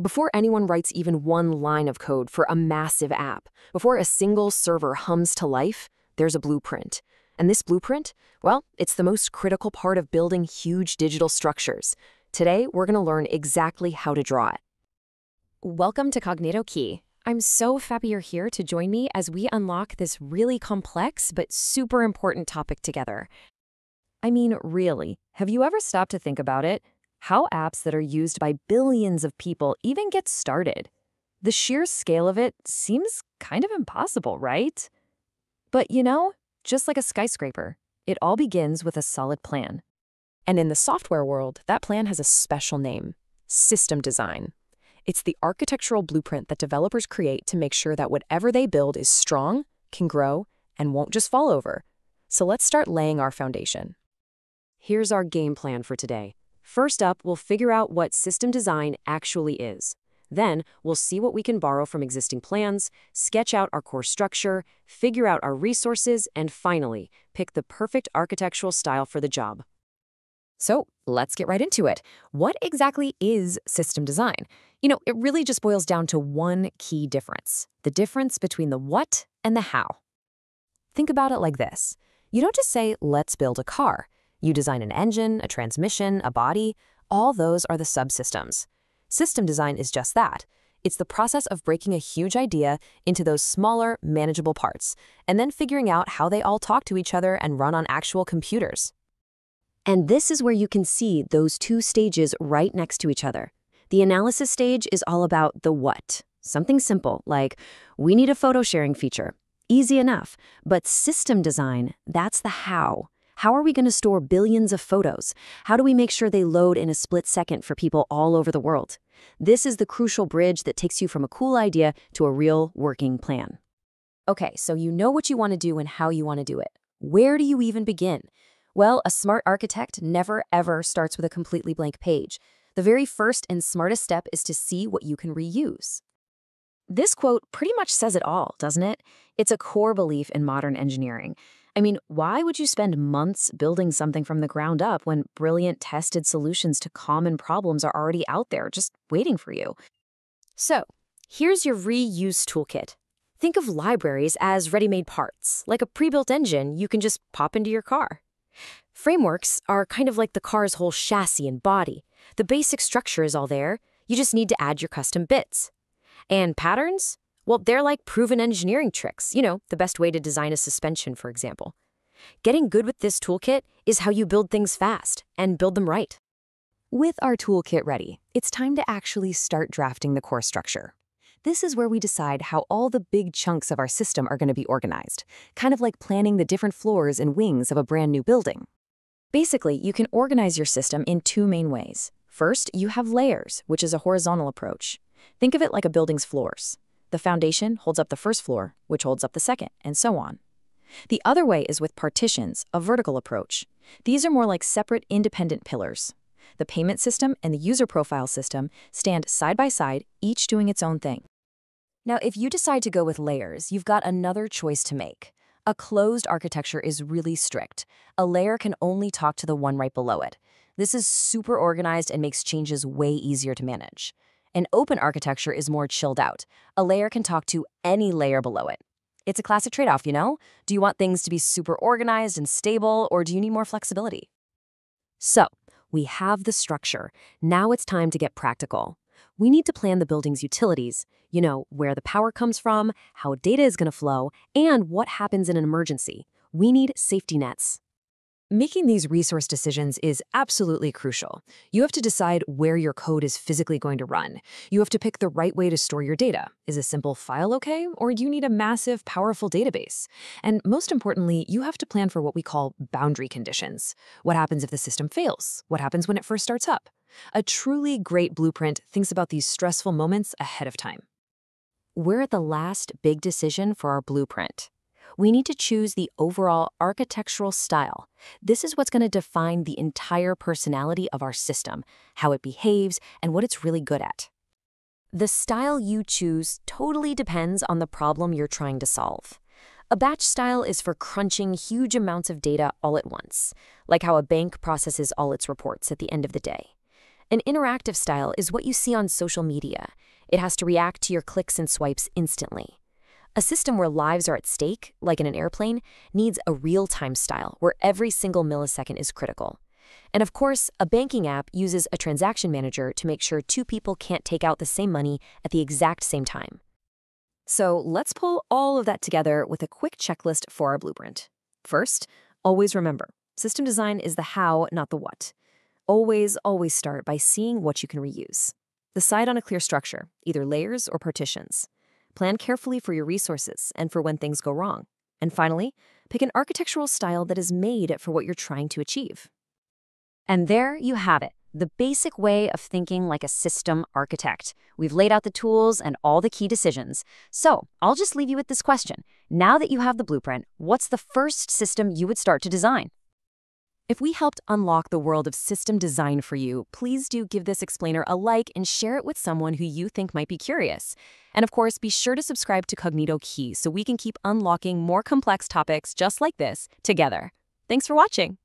Before anyone writes even one line of code for a massive app, before a single server hums to life, there's a blueprint. And this blueprint, well, it's the most critical part of building huge digital structures. Today, we're going to learn exactly how to draw it. Welcome to Kognito Key. I'm so happy you're here to join me as we unlock this really complex but super important topic together. I mean, really, have you ever stopped to think about it? How apps that are used by billions of people even get started? The sheer scale of it seems kind of impossible, right? But you know, just like a skyscraper, it all begins with a solid plan. And in the software world, that plan has a special name system design. It's the architectural blueprint that developers create to make sure that whatever they build is strong, can grow, and won't just fall over. So let's start laying our foundation. Here's our game plan for today. First up, we'll figure out what system design actually is. Then, we'll see what we can borrow from existing plans, sketch out our core structure, figure out our resources, and finally, pick the perfect architectural style for the job. So, let's get right into it. What exactly is system design? You know, it really just boils down to one key difference the difference between the what and the how. Think about it like this you don't just say, let's build a car. You design an engine, a transmission, a body. All those are the subsystems. System design is just that. It's the process of breaking a huge idea into those smaller, manageable parts, and then figuring out how they all talk to each other and run on actual computers. And this is where you can see those two stages right next to each other. The analysis stage is all about the what. Something simple, like, we need a photo sharing feature. Easy enough. But system design, that's the how. How are we going to store billions of photos? How do we make sure they load in a split second for people all over the world? This is the crucial bridge that takes you from a cool idea to a real working plan. Okay, so you know what you want to do and how you want to do it. Where do you even begin? Well, a smart architect never ever starts with a completely blank page. The very first and smartest step is to see what you can reuse. This quote pretty much says it all, doesn't it? It's a core belief in modern engineering. I mean, why would you spend months building something from the ground up when brilliant tested solutions to common problems are already out there, just waiting for you? So, here's your reuse toolkit. Think of libraries as ready-made parts, like a pre-built engine you can just pop into your car. Frameworks are kind of like the car's whole chassis and body. The basic structure is all there, you just need to add your custom bits. And patterns? Well, they're like proven engineering tricks, you know, the best way to design a suspension, for example. Getting good with this toolkit is how you build things fast and build them right. With our toolkit ready, it's time to actually start drafting the core structure. This is where we decide how all the big chunks of our system are going to be organized, kind of like planning the different floors and wings of a brand new building. Basically, you can organize your system in two main ways. First, you have layers, which is a horizontal approach. Think of it like a building's floors. The foundation holds up the first floor, which holds up the second, and so on. The other way is with partitions, a vertical approach. These are more like separate independent pillars. The payment system and the user profile system stand side by side, each doing its own thing. Now, if you decide to go with layers, you've got another choice to make. A closed architecture is really strict. A layer can only talk to the one right below it. This is super organized and makes changes way easier to manage. An open architecture is more chilled out. A layer can talk to any layer below it. It's a classic trade-off, you know? Do you want things to be super organized and stable, or do you need more flexibility? So, we have the structure. Now it's time to get practical. We need to plan the building's utilities, you know, where the power comes from, how data is going to flow, and what happens in an emergency. We need safety nets. Making these resource decisions is absolutely crucial. You have to decide where your code is physically going to run. You have to pick the right way to store your data. Is a simple file okay, or do you need a massive, powerful database? And most importantly, you have to plan for what we call boundary conditions. What happens if the system fails? What happens when it first starts up? A truly great blueprint thinks about these stressful moments ahead of time. We're at the last big decision for our blueprint we need to choose the overall architectural style. This is what's going to define the entire personality of our system, how it behaves, and what it's really good at. The style you choose totally depends on the problem you're trying to solve. A batch style is for crunching huge amounts of data all at once, like how a bank processes all its reports at the end of the day. An interactive style is what you see on social media. It has to react to your clicks and swipes instantly. A system where lives are at stake, like in an airplane, needs a real-time style where every single millisecond is critical. And of course, a banking app uses a transaction manager to make sure two people can't take out the same money at the exact same time. So let's pull all of that together with a quick checklist for our blueprint. First, always remember, system design is the how, not the what. Always, always start by seeing what you can reuse. Decide on a clear structure, either layers or partitions. Plan carefully for your resources and for when things go wrong. And finally, pick an architectural style that is made for what you're trying to achieve. And there you have it, the basic way of thinking like a system architect. We've laid out the tools and all the key decisions. So I'll just leave you with this question. Now that you have the blueprint, what's the first system you would start to design? If we helped unlock the world of system design for you, please do give this explainer a like and share it with someone who you think might be curious. And of course, be sure to subscribe to Kognito Key so we can keep unlocking more complex topics just like this together. Thanks for watching.